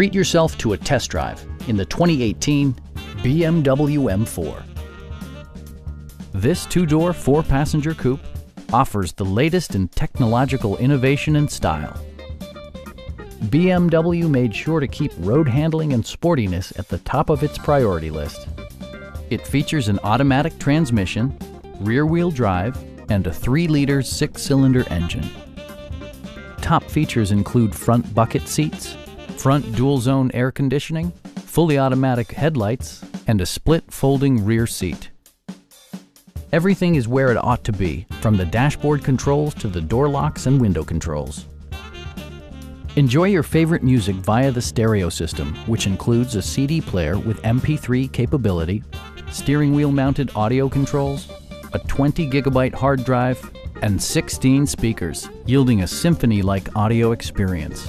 Treat yourself to a test drive in the 2018 BMW M4. This two-door, four-passenger coupe offers the latest in technological innovation and style. BMW made sure to keep road handling and sportiness at the top of its priority list. It features an automatic transmission, rear-wheel drive, and a 3-liter six-cylinder engine. Top features include front bucket seats, front dual-zone air conditioning, fully automatic headlights, and a split folding rear seat. Everything is where it ought to be, from the dashboard controls to the door locks and window controls. Enjoy your favorite music via the stereo system, which includes a CD player with MP3 capability, steering wheel mounted audio controls, a 20 gigabyte hard drive, and 16 speakers, yielding a symphony-like audio experience.